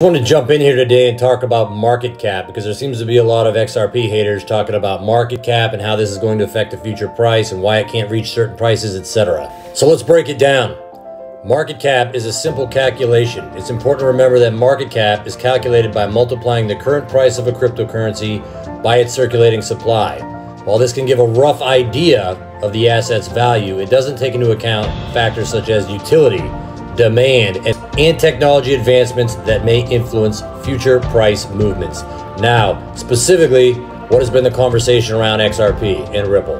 I want to jump in here today and talk about market cap because there seems to be a lot of XRP haters talking about market cap and how this is going to affect the future price and why it can't reach certain prices, etc. So let's break it down. Market cap is a simple calculation. It's important to remember that market cap is calculated by multiplying the current price of a cryptocurrency by its circulating supply. While this can give a rough idea of the asset's value, it doesn't take into account factors such as utility, demand, and, technology advancements that may influence future price movements. Now, specifically, what has been the conversation around XRP and Ripple?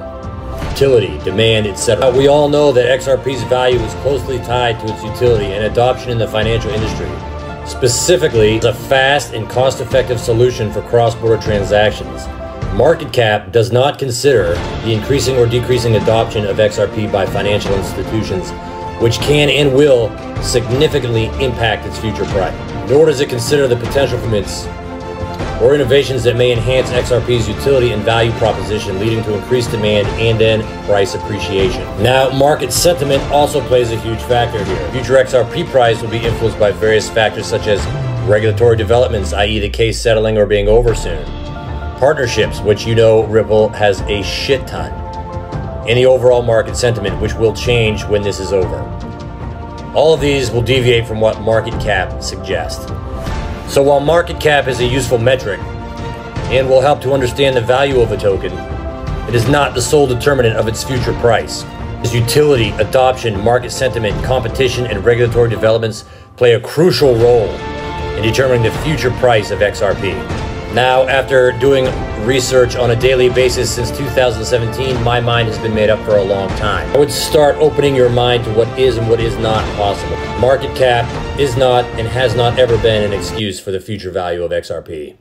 Utility, demand, etc. We all know that XRP's value is closely tied to its utility and adoption in the financial industry. Specifically, a fast and cost effective solution for cross border transactions. Market cap does not consider the increasing or decreasing adoption of XRP by financial institutions which can and will significantly impact its future price. Nor does it consider the potential from its or innovations that may enhance XRP's utility and value proposition, leading to increased demand and then price appreciation. Now, market sentiment also plays a huge factor here. Future XRP price will be influenced by various factors such as regulatory developments, i.e., the case settling or being over soon, partnerships, which you know Ripple has a shit ton any overall market sentiment, which will change when this is over. All of these will deviate from what market cap suggests. So while market cap is a useful metric and will help to understand the value of a token, it is not the sole determinant of its future price. As utility, adoption, market sentiment, competition, and regulatory developments play a crucial role in determining the future price of XRP. Now, after doing research on a daily basis since 2017, my mind has been made up for a long time. I would start opening your mind to what is and what is not possible. Market cap is not and has not ever been an excuse for the future value of XRP.